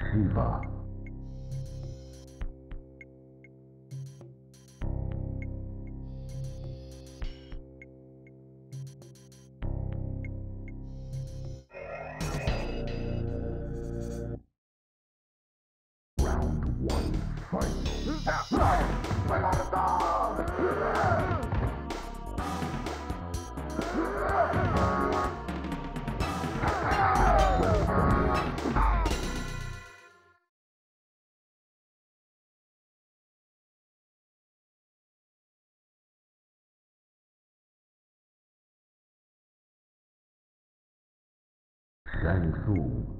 Shiva. Round one, Shang Tsung. Round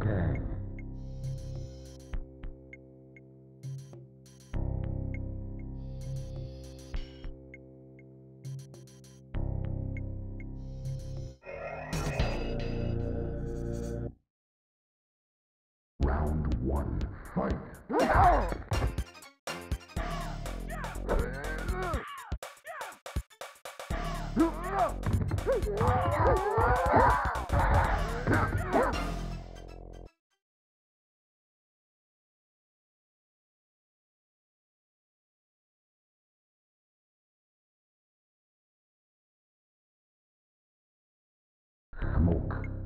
Kang. Round one, fight. Smoke.